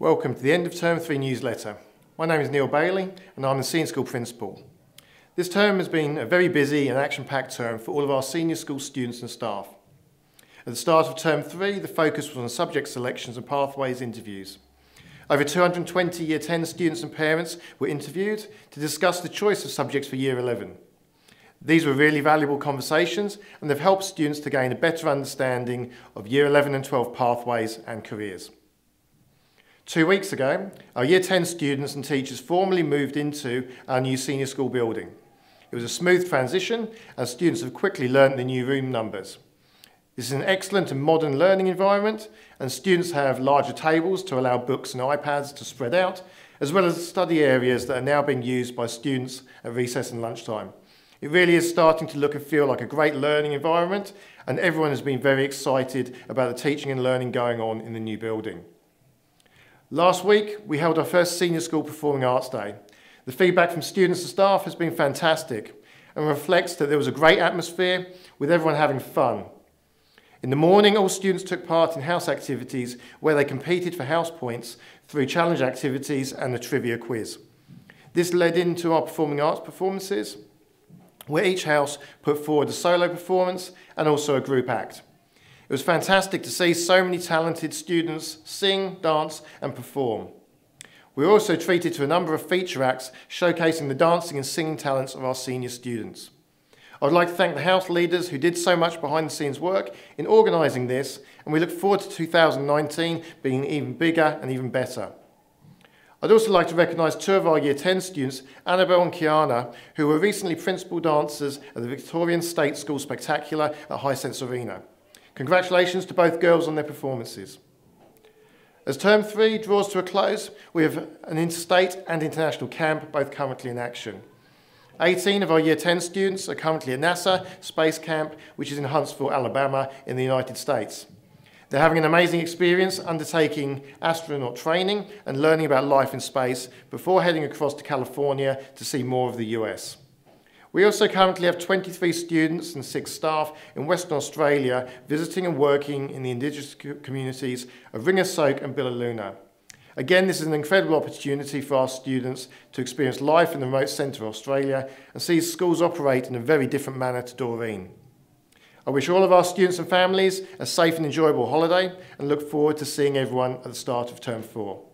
Welcome to the end of Term 3 newsletter. My name is Neil Bailey and I'm the Senior School Principal. This term has been a very busy and action-packed term for all of our senior school students and staff. At the start of Term 3, the focus was on subject selections and pathways interviews. Over 220 Year 10 students and parents were interviewed to discuss the choice of subjects for Year 11. These were really valuable conversations and they've helped students to gain a better understanding of Year 11 and 12 pathways and careers. Two weeks ago, our Year 10 students and teachers formally moved into our new senior school building. It was a smooth transition and students have quickly learnt the new room numbers. This is an excellent and modern learning environment and students have larger tables to allow books and iPads to spread out, as well as study areas that are now being used by students at recess and lunchtime. It really is starting to look and feel like a great learning environment and everyone has been very excited about the teaching and learning going on in the new building. Last week, we held our first Senior School Performing Arts Day. The feedback from students and staff has been fantastic and reflects that there was a great atmosphere with everyone having fun. In the morning, all students took part in house activities where they competed for house points through challenge activities and a trivia quiz. This led into our performing arts performances, where each house put forward a solo performance and also a group act. It was fantastic to see so many talented students sing, dance and perform. We were also treated to a number of feature acts showcasing the dancing and singing talents of our senior students. I would like to thank the house leaders who did so much behind the scenes work in organising this and we look forward to 2019 being even bigger and even better. I'd also like to recognise two of our Year 10 students, Annabelle and Kiana, who were recently principal dancers at the Victorian State School Spectacular at Hisense Arena. Congratulations to both girls on their performances. As Term 3 draws to a close, we have an interstate and international camp both currently in action. 18 of our Year 10 students are currently at NASA Space Camp, which is in Huntsville, Alabama, in the United States. They're having an amazing experience undertaking astronaut training and learning about life in space before heading across to California to see more of the US. We also currently have 23 students and six staff in Western Australia visiting and working in the Indigenous communities of Ringer Soak and Billiluna. Again, this is an incredible opportunity for our students to experience life in the remote centre of Australia and see schools operate in a very different manner to Doreen. I wish all of our students and families a safe and enjoyable holiday and look forward to seeing everyone at the start of term four.